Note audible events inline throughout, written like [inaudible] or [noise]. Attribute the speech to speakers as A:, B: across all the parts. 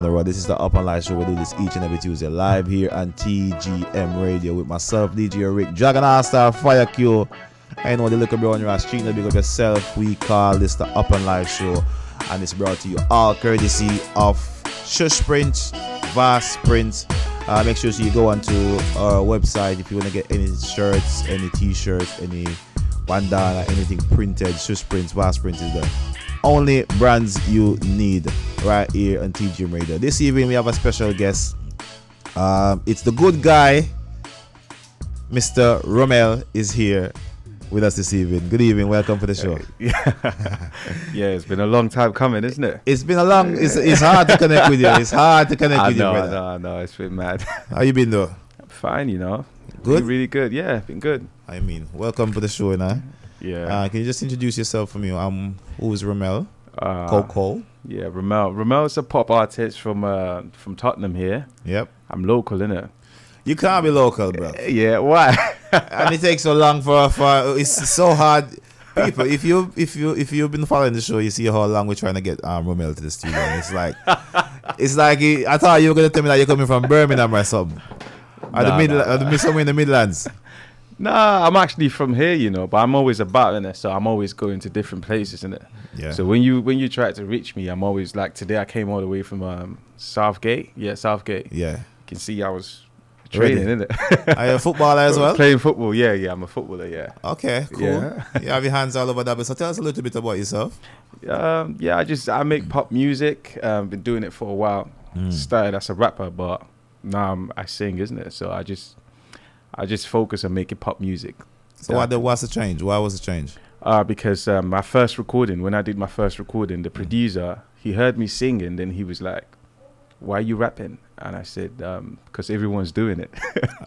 A: This is the Up and Live Show. We do this each and every Tuesday live here on TGM Radio with myself, DJ Rick, Dragon Allstar, Fire Q. I know the little bro on your street, big up yourself. We call this the Up and Live Show, and it's brought to you all courtesy of Shush Print, Vast Print. Uh, make sure so you go onto our website if you want to get any shirts, any t-shirts, any bandana, anything printed. Shush Prints, Vast Print is the only brands you need right here on TGM Radio. This evening we have a special guest. Um, it's the good guy, Mr. Romel, is here with us this evening. Good evening, welcome to the show.
B: Yeah, [laughs] yeah, it's been a long time coming, isn't it?
A: It's been a long. It's, it's hard to connect with you. It's hard to connect [laughs]
B: I
A: with
B: know,
A: you,
B: I
A: brother.
B: know, I know. It's been mad. [laughs]
A: How you been though?
B: Fine, you know.
A: Good?
B: Been really good. Yeah, been good.
A: I mean, welcome to the show, now.
B: Yeah.
A: Uh, can you just introduce yourself for me? Um, who's Romel?
B: Uh,
A: Koko.
B: Yeah, Romel. Romel's a pop artist from uh, from Tottenham here.
A: Yep.
B: I'm local, innit?
A: You can't be local, bro.
B: Yeah, why? [laughs]
A: and it takes so long for for it's so hard. People, if you if you if you've been following the show, you see how long we're trying to get um, Romel to the studio. And it's like [laughs] it's like I thought you were gonna tell me that you're coming from Birmingham or something. Or the
B: Nah,
A: middle,
B: nah,
A: or the, somewhere in the Midlands. [laughs]
B: nah, I'm actually from here, you know, but I'm always about innit? So I'm always going to different places, innit?
A: Yeah.
B: So when you when you try to reach me, I'm always like today. I came all the way from um, Southgate. Yeah, Southgate.
A: yeah.
B: You can see I was training, it? [laughs]
A: Are you a footballer as [laughs] well?
B: Playing football. Yeah, yeah. I'm a footballer. Yeah.
A: Okay, cool.
B: Yeah.
A: you have your hands all over that. But so tell us a little bit about yourself.
B: Um, yeah, I just I make pop music. Um, been doing it for a while.
A: Mm.
B: Started as a rapper, but now I'm, I sing, isn't it? So I just I just focus on making pop music.
A: So why the, what's the change? Why was the change?
B: Uh, because um, my first recording, when I did my first recording, the producer he heard me singing, then he was like, "Why are you rapping?" And I said, "Because everyone's doing it." [laughs]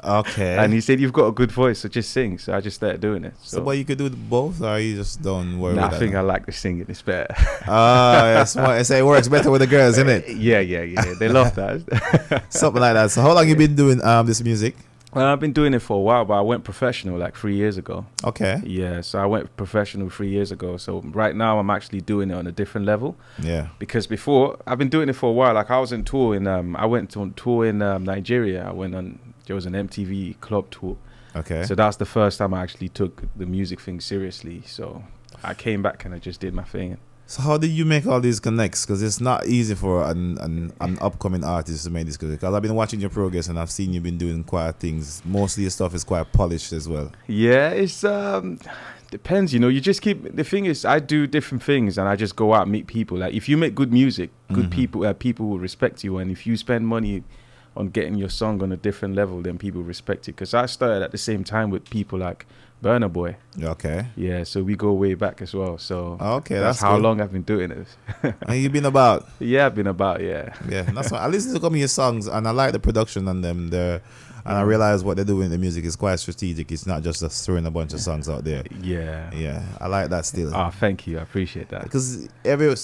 A: Okay.
B: and he said, "You've got a good voice, so just sing." So I just started doing it.
A: so,
B: So,
A: but you could do both, or you just don't worry
B: nah, I think. I like the singing. It's better.
A: Ah, yes. Well, I say it works better with the girls, isn't it? [laughs]
B: yeah, yeah, yeah. They love that. [laughs]
A: Something like that. So how long you been doing um this music?
B: Well, I've been doing it for a while, but I went professional like three years ago.
A: Okay.
B: Yeah, so I went professional three years ago. So right now I'm actually doing it on a different level
A: Yeah.
B: because before I've been doing it for a while. Like I was on tour in, um, I went on tour in um, Nigeria. I went on, there was an MTV club tour.
A: Okay.
B: So that's the first time I actually took the music thing seriously. So I came back and I just did my thing.
A: So how did you make all these connects? Because it's not easy for an, an an upcoming artist to make this. Because I've been watching your progress and I've seen you've been doing quite things. Mostly your stuff is quite polished as well.
B: Yeah, it's um depends, you know. You just keep the thing is I do different things and I just go out and meet people. Like if you make good music, good
A: Mhm.
B: people uh, people will respect you and if you spend money on getting your song on a different level, then people respect it. Cuz I started at the same time with people like Burna Boy.
A: Okay.
B: Yeah, so we go way back as well. So
A: Okay,
B: that's,
A: that's,
B: how
A: good.
B: long I've been doing this. [laughs]
A: And you've been about.
B: yeah, I've been about, yeah.
A: Yeah, that's why I listen to some of your songs and I like the production on them. There, and I realize what they're doing the music is quite strategic. It's not just us throwing a bunch of songs out there.
B: Yeah.
A: Yeah, I like that still.
B: Ah, thank you. I appreciate that.
A: because every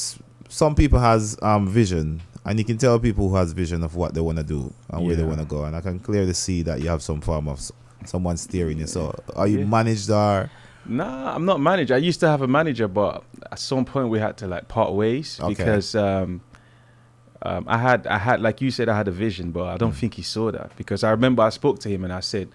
A: some people has um vision and you can tell people who has vision of what they want to do and where they want to go and i can clearly see that you have some form of s- someone steering you so are you
B: Yeah.
A: managed or
B: Nah, I'm not manager. I used to have a manager, but at some point we had to like part ways
A: Okay.
B: because um, um, I had I had like you said I had a vision, but I don't
A: Mm.
B: think he saw that because I remember I spoke to him and I said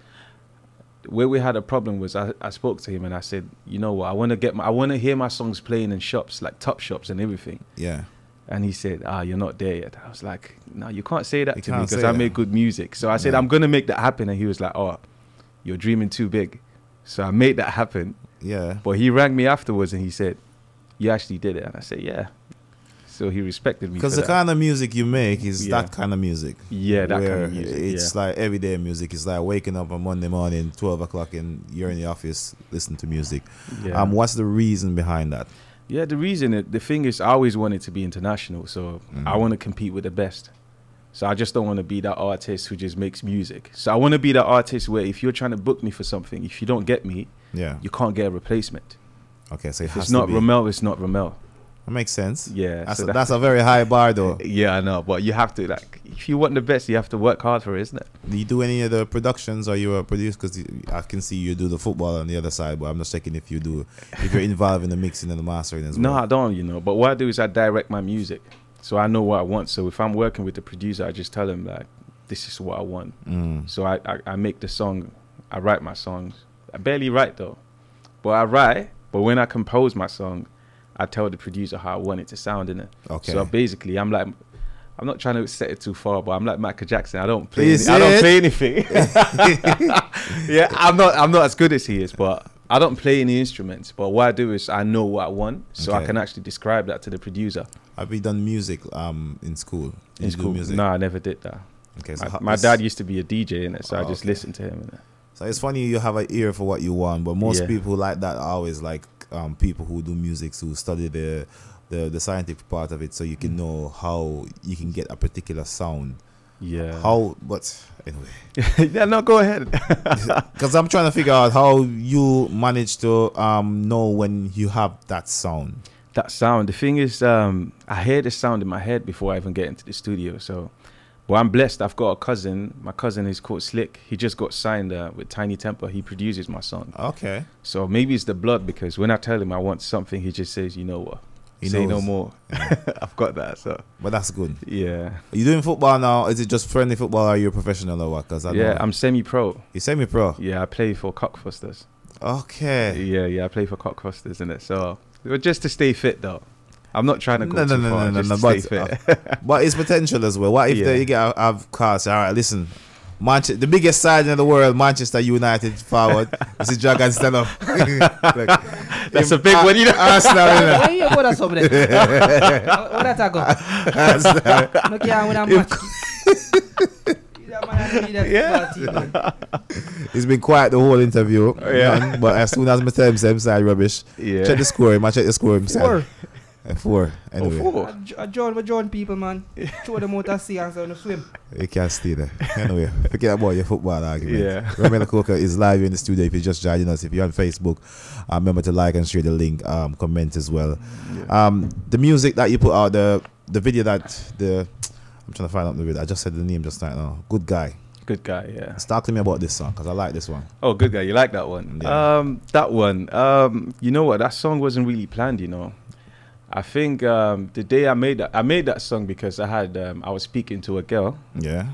B: where we had a problem was I, I spoke to him and I said you know what I want to get my, I want to hear my songs playing in shops like top shops and everything
A: yeah
B: and he said ah you're not there yet I was like no you can't say that
A: You
B: to me because I
A: that.
B: make good music so I said
A: Yeah.
B: I'm gonna make that happen and he was like oh you're dreaming too big so I made that happen
A: yeah
B: but he rang me afterwards and he said, "You actually did it," and I said, "Yeah." So he respected me
A: because the
B: that.
A: kind of music you make is
B: Yeah.
A: that kind of music
B: yeah, that
A: where
B: kind of music.
A: it's like everyday music it's like waking up on monday morning 12 o'clock and you're in the office listening to music
B: yeah. Yeah.
A: um what's the reason behind that
B: yeah, the reason, the thing is, I always wanted to be international, so I
A: Mhm.
B: want to compete with the best. So I just don't want to be that artist who just makes music. So I want to be that artist where if you're trying to book me for something, if you don't get me,
A: yeah
B: you can't get a replacement.
A: okay so it
B: If it's not
A: be.
B: Romel, it's not Romel.
A: that makes sense
B: Yeah,
A: that's,
B: so
A: a,
B: that-
A: that's a very high bar though [laughs]
B: yeah, I know, but you have to like, if you want the best, you have to work hard for it, isn't it?
A: Do you do any of the productions or you a producer? Because I can see you do the football on the other side, but I'm just checking if you do, if you're involved in the mixing and the mastering as [laughs]
B: No,
A: well.
B: I don't, you know. But what I do is I direct my music. So I know what I want. So if I'm working with the producer, I just tell him like, this is what I want.
A: Mm.
B: So I, I, I make the song, I write my songs. I barely write though, but I write. But when I compose my song, I tell the producer how I want it to sound in it.
A: Okay.
B: So basically, I'm like, I'm not trying to set it too far, but I'm like Michael Jackson. I don't play. Any, I don't play anything. [laughs] [laughs] yeah, I'm not. I'm not as good as he is, but I don't play any instruments. But what I do is I know what I want, so I can actually describe that to the producer
A: Have you done music um in school? Did
B: in school.
A: music?
B: No, I never did that.
A: Okay, so
B: My, my dad used to be a DJ in it, so I
A: Oh,
B: just
A: okay.
B: listened to him.
A: So it's funny you have an ear for what you want, but most
B: Yeah.
A: people like that are always like um, people who do music who study the, the the scientific part of it, so you
B: Mm.
A: can know how you can get a particular sound.
B: Yeah.
A: How, but anyway, [laughs]
B: yeah. No, go ahead. [laughs]
A: because I'm trying to figure out how you manage to um, know when you have that sound.
B: that sound. The thing is, um, I hear the sound in my head before I even get into the studio. So, well, I'm blessed. I've got a cousin. My cousin is called Slick. He just got signed uh, with Tinie Tempah. He produces my song.
A: Okay,
B: So maybe it's the blood because when I tell him I want something, he just says, "You know what?
A: He
B: Say no
A: knows.
B: more." [laughs] I've got that. So
A: but that's good.
B: yeah,
A: Are you doing football now? Is it just friendly football? Or are you a professional or what? Because I
B: yeah.
A: know
B: I'm semi-pro.
A: you semi-pro.
B: Yeah, I play for Cockfosters.
A: Okay.
B: Yeah, yeah. I play for Cockfosters in it. So but just to stay fit though. I'm not trying to go
A: No, no,
B: too
A: no,
B: far.
A: no, no,
B: just
A: no, but,
B: stay fit.
A: Uh, but it's potential as well. What if [laughs]
B: Yeah.
A: they, you get have cars? All right, listen. Manchester, the biggest side in the world, Manchester United forward. [laughs] this is Dragon stand up. [laughs] Like,
B: That's
A: if
B: a big
A: Ar-
B: one, you know.
A: Arsenal, you know.
C: Where you go that something? What that I go?
A: Arsenal.
C: No care when I'm match. That man I need that
B: Yeah.
C: football team, man. [laughs]
A: He's been quiet the whole interview.
B: Yeah.
A: man, but as soon as I tell him same side rubbish,
B: Yeah.
A: check the score. him. I check the score himself.
C: Four.
A: Uh, four. Anyway,
B: Oh, four.
C: I I join with join people, man. [laughs] Throw them out of sea and so no swim.
A: you can't stay there. Anyway, forget about your football argument.
B: Yeah. [laughs]
A: Romel Koko is live in the studio. If you're just joining us, if you're on Facebook, uh, remember to like and share the link, um, comment as well. Um, the music that you put out, the the video that the I'm trying to find out the video. I just said the name just right now. Good guy.
B: Good guy, yeah.
A: Let's talk to me about this song because I like this one.
B: Oh, good guy. You like that one?
A: Yeah.
B: Um, that one. Um, you know what? That song wasn't really planned. You know, I think um, the day I made that, I made that song because I had um, I was speaking to a girl
A: Yeah.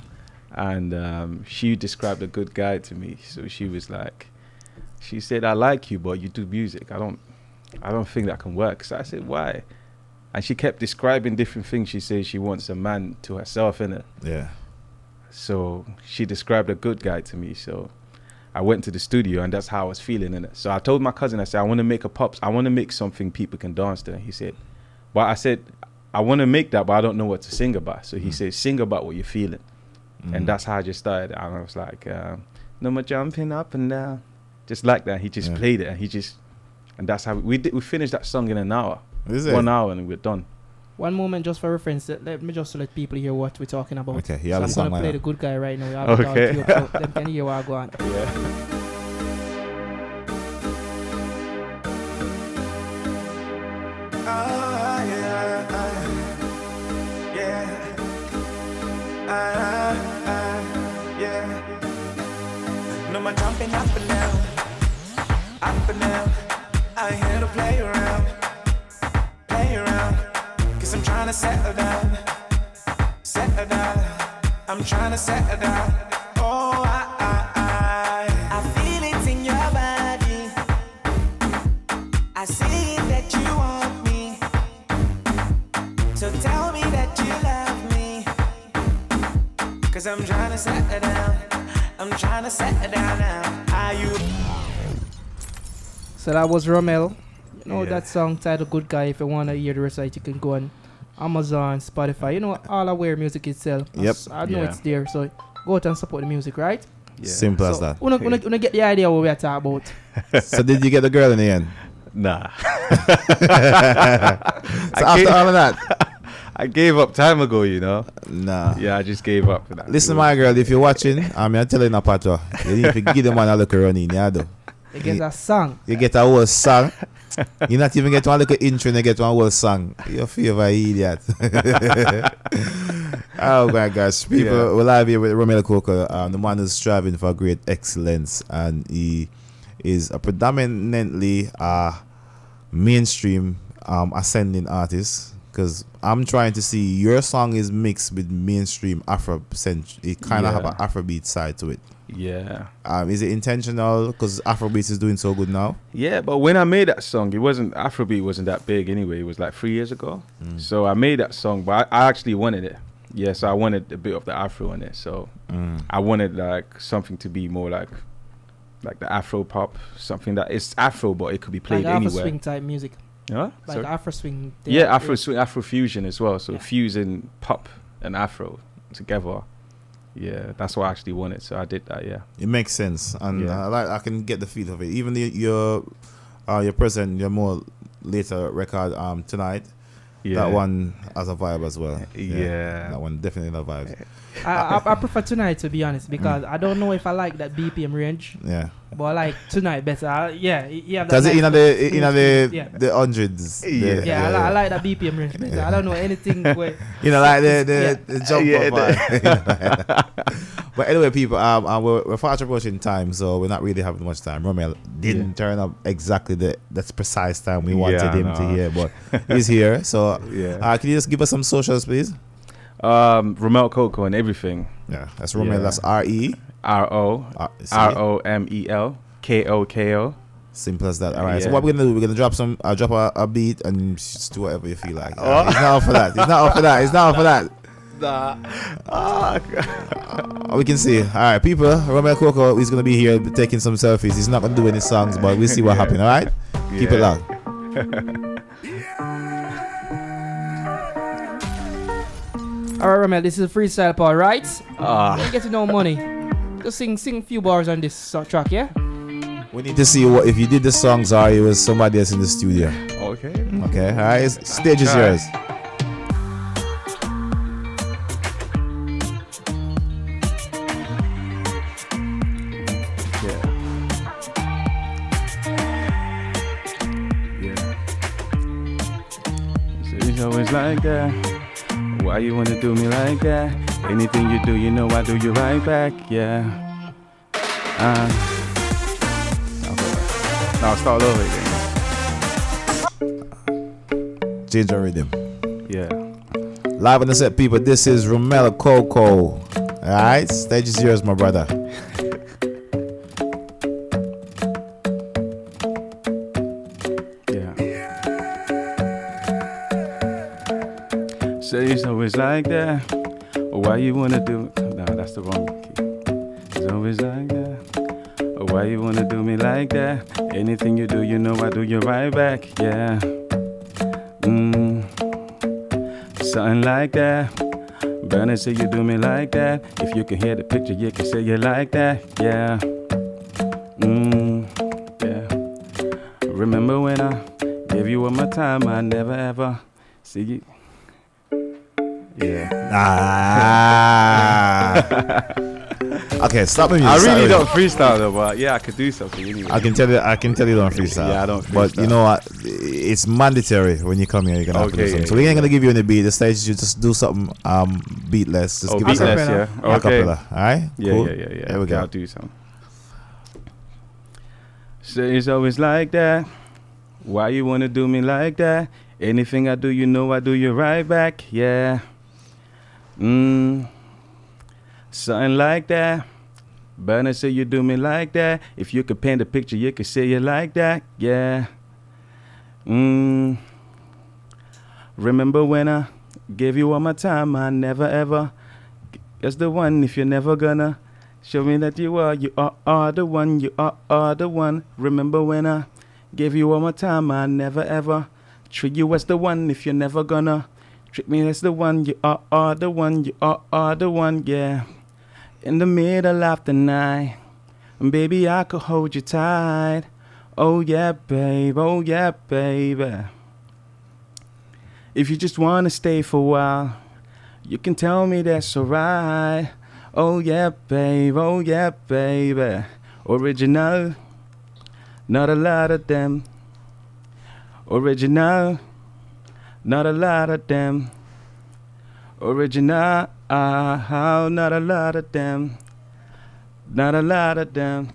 B: and um, she described a good guy to me. So she was like, she said, "I like you, but you do music. I don't, I don't think that can work." So I said, "Why?" And she kept describing different things. She says she wants a man to herself in it.
A: Yeah.
B: So she described a good guy to me. So I went to the studio and that's how I was feeling in it. So I told my cousin, I said, I want to make a pops. I want to make something people can dance to. And he said, but I said, I want to make that, but I don't know what to sing about. So he
A: Mm.
B: said, sing about what you're feeling.
A: Mhm.
B: And that's how I just started. And I was like, um, no more jumping up and down. Just like that. He just
A: Yeah.
B: played it and he just, and that's how we, we did. We finished that song in an hour,
A: Is it?
B: one hour and we're done.
C: One moment just for reference. Let, let me just let people hear what we're talking about.
A: Okay,
C: so
A: you have
C: I'm gonna play
A: that.
C: the good guy right now. We have
B: Okay.
C: queued up, so them can [laughs] hear what I go on.
B: Yeah.
D: Jumping up and down, up and down. I ain't here to play around, play around. Cause I'm trying to settle down, settle down. I'm trying to settle down. Oh, I, I, I, I feel it in your body. I see that you want me. So tell me that you love me. Cause I'm trying to settle down. I'm trying to settle down now. Are you?
C: So that was Romel. You know
B: Yeah.
C: that song titled Good Guy. If you want to hear the rest of it, you can go on Amazon, Spotify. You know, all aware music itself. I
A: Yep.
C: s- I know
B: Yeah.
C: it's there. So go out and support the music, right?
B: Yeah.
A: Simple as that.
C: Wanna, wanna, wanna get the idea what we are talking about. [laughs]
A: so did you get the girl in the end?
B: Nah. [laughs] [laughs]
A: So after all of that,
B: I gave up time ago, you know.
A: nah.
B: Yeah, I just gave up. for that.
A: Listen, my girl, if you're watching, I'm here telling you, Patwa, you need to give them man a look around in, yeah, though.
C: They get a song.
A: You get a whole song. You not even get one little intro and you get one whole song. Your favorite idiot. [laughs] oh my gosh. People
B: Yeah.
A: we're live here with Romel Koko. Um, the man is striving for great excellence and he is a predominantly uh mainstream um ascending artist. Because I'm trying to see your song is mixed with mainstream Afro. cent- It kind of have
D: Yeah.
A: an Afrobeat side to it.
D: Yeah.
A: Um, is it intentional? Because Afrobeat is doing so good now.
D: Yeah, but when I made that song, it wasn't Afrobeat wasn't that big anyway. It was like three years ago.
A: Mm.
D: So I made that song, but I, I actually wanted it. Yeah, so I wanted a bit of the Afro in it. So
A: Mm.
D: I wanted like something to be more like like the Afro pop, something that is Afro, but it could be played
C: like Afro swing type music,
D: Huh?
C: like
D: Sorry?
C: Afro swing. they
D: yeah, Afro swing, Afro fusion as well. So
C: Yeah.
D: fusing pop and Afro together. Yeah, that's what I actually wanted. So I did that. Yeah.
A: It makes sense, and
D: Yeah.
A: I like I can get the feel of it. Even the, your uh, your present, your more later record um tonight.
D: Yeah.
A: That one has a vibe as well.
D: Yeah.
A: that one definitely has a vibe.
C: I, I, I prefer tonight to be honest because I don't know if I like that BPM range,
A: Yeah,
C: but I like tonight better. I, yeah, yeah.
A: because in the in the
C: yeah.
A: the hundreds.
D: Yeah.
A: the-
C: Yeah, I, li- I like that BPM range better. I don't know anything where [laughs]
A: You know, like the the,
C: Yeah.
A: the jump
D: Yeah,
A: up vibe. [laughs] [laughs] You know, like that. but anyway, people, um, uh, we're, we're fast approaching time, so we're not really having much time. Romel didn't turn up exactly the that's precise time we wanted
D: Yeah,
A: him to
D: know.
A: hear, but [laughs] he's here. So,
D: Yeah.
A: uh, can you just give us some socials, please?
D: Um, Romel Koko and everything.
A: Yeah, that's Romel.
D: Yeah.
A: That's R E.
D: R O
A: R-
D: O M E L K O K O.
A: Simple as that. All right. So what we're gonna do? We're gonna drop some. Uh, drop a, a beat and just do whatever you feel like.
D: Oh.
A: Uh, He's not up for that. He's not up for that. He's not up for that.
D: Ah,
A: Uh, we can see. All right, people. Romel Koko is gonna be here taking some selfies. He's not gonna do any songs, but we'll see what
D: Yeah.
A: happens. All right. Keep it
D: Yeah.
A: locked.
C: All right, Romel, this is a freestyle part, right?
D: Ah.
C: Don't get to know money. Just sing, sing a few bars on this track, yeah.
A: We need to see what if you did the songs or you was somebody else in the studio.
D: Okay.
A: Okay. All right. Stage is
D: All right.
A: yours.
D: Like that. Why you wanna do me like that? Anything you do, you know I do you right back. Yeah. Uh, now start over again.
A: Change your rhythm.
D: Yeah.
A: Live on the set, people. This is Romel Koko. All right. Stage is yours, my brother.
D: Like that. Why you wanna do? No, that's the wrong key. It's always like that. Why you wanna do me like that? Anything you do, you know I do you right back. Yeah. Mm. Something like that. Better say you do me like that. If you can hear the picture, you can say you like that. Yeah. Mm. Yeah. Remember when I gave you all my time? I never ever see you. Yeah.
A: Ah. [laughs] okay, stop.
D: I really don't freestyle though, but yeah, I could do something anyway.
A: I can tell you. I can tell you don't freestyle.
D: Yeah, I don't
A: But you know what? It's mandatory when you come here. You're gonna have to do something.
D: yeah,
A: so we ain't gonna give you any beat. The stage you just do something um beatless. Just
D: oh,
A: give us
D: beatless,
A: a
D: yeah. Okay.
A: cappella. All right.
D: Yeah,
A: Cool?
D: yeah, yeah, yeah.
A: There we
D: okay,
A: go.
D: I'll do some. Say it's always like that. Why you wanna do me like that? Anything I do, you know I do you right back. Yeah. Mm. Something like that. Better say you do me like that. If you could paint a picture, you could say you like that. Yeah. Mm. Remember when I gave you all my time? I never ever. That's the one. If you're never gonna show me that you are, you are, are the one. You are, are the one. Remember when I gave you all my time? I never ever treat you as the one. If you're never gonna treat me as the one, you are, are the one. You are, are the one. Yeah. In the middle of the night, and baby, I could hold you tight. Oh yeah, babe. Oh yeah, baby. If you just wanna stay for a while, you can tell me that's alright. Oh yeah, babe. Oh yeah, baby. Original, not a lot of them. Original, not a lot of them. Original, ah, how? not a lot of them. Not a lot of them.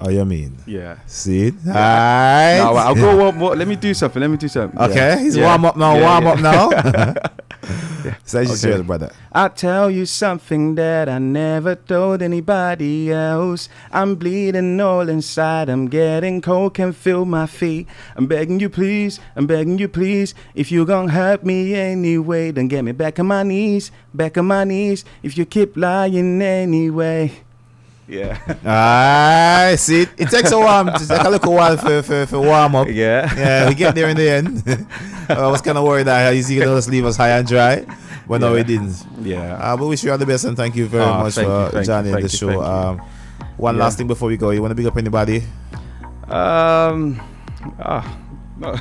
A: Oh, you mean?
B: Yeah.
A: See it? Alright.
B: Now I'll go one more. Let me do something. Let me do something.
A: Okay,
B: Yeah.
A: he's
B: Yeah.
A: warm up now.
B: Yeah,
A: warm
B: yeah.
A: up now. [laughs] So
B: Okay.
A: brother.
B: I'll tell you something that I never told anybody else. I'm bleeding all inside. I'm getting cold, can feel my feet. I'm begging you, please. I'm begging you, please. If you gon' hurt me anyway, then get me back on my knees, back on my knees. If you keep lying anyway. Yeah. [laughs]
A: I see it. It takes a while. It takes a little while for, for, for warm up.
B: yeah. [laughs]
A: Yeah, we get there in the end. [laughs] I was kind of worried that he's going to just leave us high and dry, but no,
B: Yeah.
A: he didn't.
B: Yeah.
A: Uh, but wish you all the best and thank you very
B: Ah,
A: much for
B: you,
A: joining
B: thank
A: the
B: you,
A: show. Um, one
B: Yeah.
A: last thing before we go. You want to pick up anybody?
B: Um, ah, no.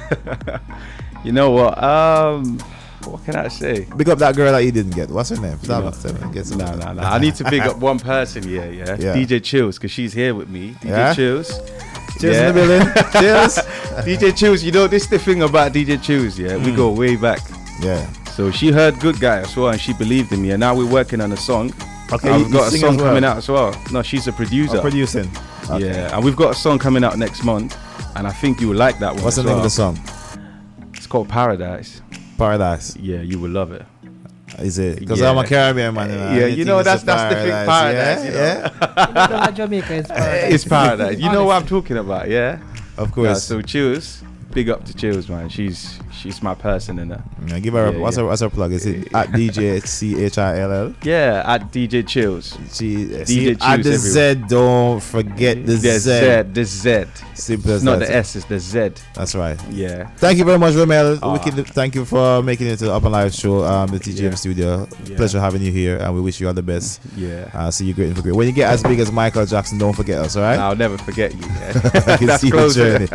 B: you know what? Um, what can I say?
A: Big up that girl that you didn't get. What's her name?
B: You
A: Stop
B: know-
A: it, tell me. Get
B: No, no, no. I need to big up one person. Yeah, yeah.
A: Yeah.
B: DJ Chillz, because she's here with me. DJ
A: Yeah?
B: Chillz.
A: Cheers
B: Yeah.
A: in the building. [laughs] Cheers.
B: DJ Chillz. You know this is the thing about DJ Chillz. Yeah, we
A: Mm.
B: go way back.
A: Yeah.
B: So she heard Good Guy as well, and she believed in me. And now we're working on a song.
A: Okay,
B: And we've got a song
A: well?
B: coming out as well. No, she's a producer.
A: Oh, producing. Okay.
B: Yeah, and we've got a song coming out next month, and I think you will like that one.
A: What's the name
B: well.
A: of the song?
B: It's called Paradise.
A: Paradise.
B: Yeah, you will love it.
A: Is it? Because
B: Yeah.
A: I'm a Caribbean man. you know,
B: Yeah, you know,
A: is a
B: that's- that's the thing, paradise,
A: Yeah,
B: you know.
A: yeah.
C: You know, down at Jamaica is paradise.
B: It's paradise. You know what I'm talking about, yeah?
A: Of
B: Yeah,
A: course.
B: so cheers. big up to Chillz, man. She's she's my person in there.
A: Yeah, give her a, what's,
B: yeah.
A: her, what's her plug? Is it [laughs] at DJ C H I L L?
B: Yeah, at DJ Chillz.
A: She
B: DJ
A: see, at the
B: everywhere.
A: Z. Don't forget the
B: The
A: Z.
B: Z, the Z.
A: Simple
B: It's
A: as
B: not
A: that.
B: the S, it's the Z.
A: That's right.
B: Yeah.
A: Thank you very much, Romel.
B: Ah.
A: Wicked, thank you for making it to the Up and Live show, um, the TGM
B: Yeah.
A: studio.
B: Yeah.
A: Pleasure having you here, and we wish you all the best.
B: Yeah.
A: Uh, see you great and for great. When you get as big as Michael Jackson, don't forget us, all right?
B: I'll never forget you. [laughs]
A: I can [laughs]
B: That's
A: see the journey.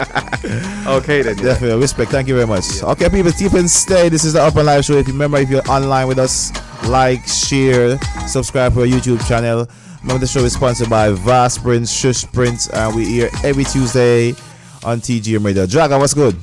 B: okay then. Yeah.
A: Definitely respect. Thank you very much. Okay, people, keep and stay. This is the Up and Live show. If you remember, if you're online with us, like, share, subscribe to our YouTube channel. Remember, the show is sponsored by Vast Prince, Shush Prince, and we're here every Tuesday on TGM Radio. Dragon, what's good?